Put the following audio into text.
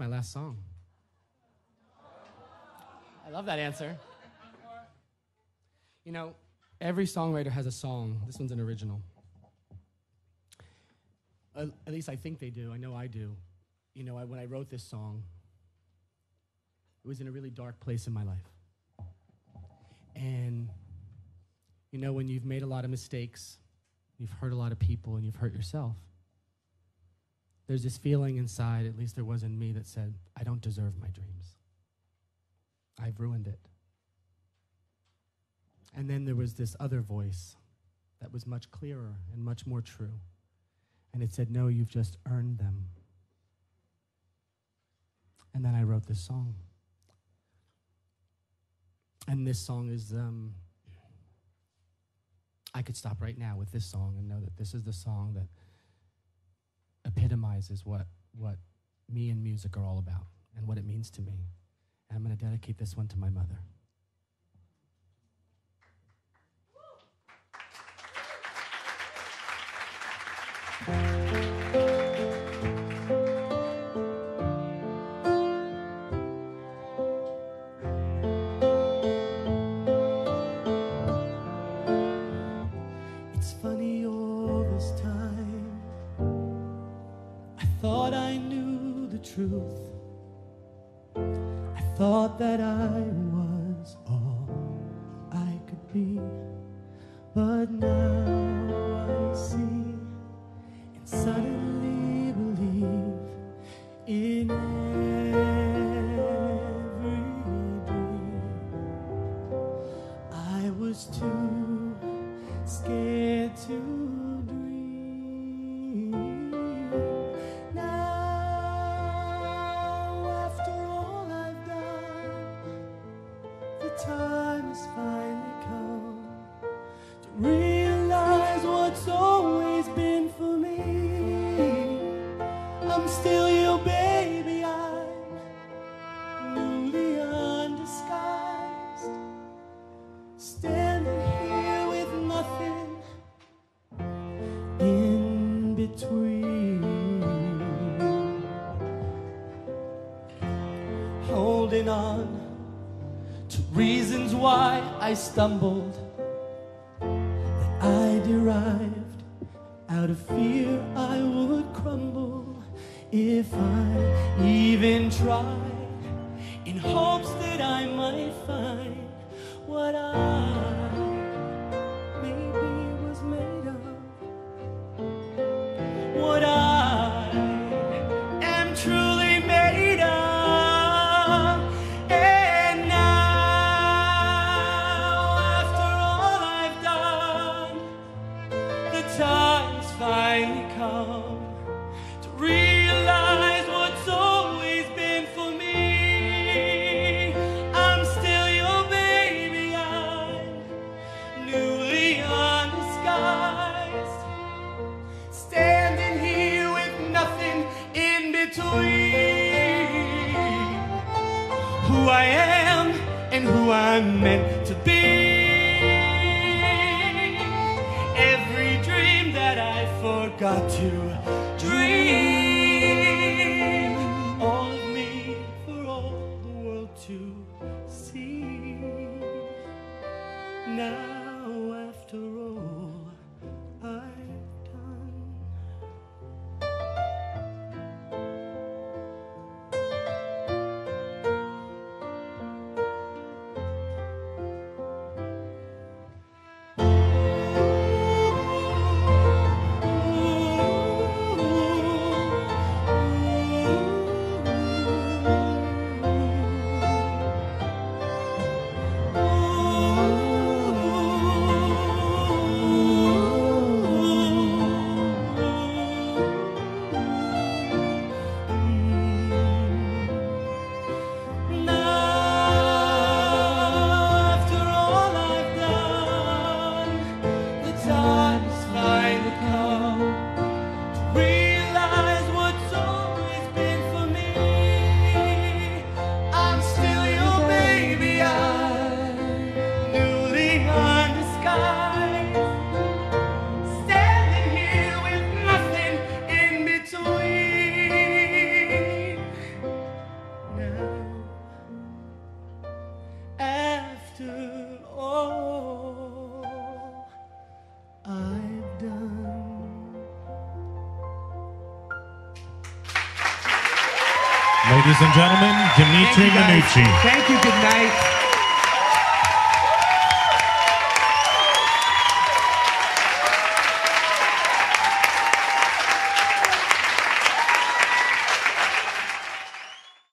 my last song. I love that answer. You know, every songwriter has a song. This one's an original. Uh, at least I think they do. I know I do. You know, I, when I wrote this song, it was in a really dark place in my life. And, you know, when you've made a lot of mistakes, you've hurt a lot of people, and you've hurt yourself, there's this feeling inside, at least there was in me, that said, I don't deserve my dreams. I've ruined it. And then there was this other voice that was much clearer and much more true. And it said, No, you've just earned them. And then I wrote this song. And this song is, um, I could stop right now with this song and know that this is the song that epitomizes what, what me and music are all about and what it means to me. And I'm going to dedicate this one to my mother. It's funny thought I knew the truth. I thought that I was all I could be. But now I see and suddenly believe in every dream. I was too scared to time has finally come to realize what's always been for me. I'm still your baby, I'm newly undisguised. Standing here with nothing in between. Holding on reasons why I stumbled that I derived out of fear I would crumble. If I even tried in hopes that I might find what I come to realize what's always been for me. I'm still your baby, I'm newly undisguised, standing here with nothing in between who I am and who I'm meant forgot to dream, all of me for all the world to see. Now, Ladies and gentlemen, Dimitri Thank. Minucci. Thank you. Good night.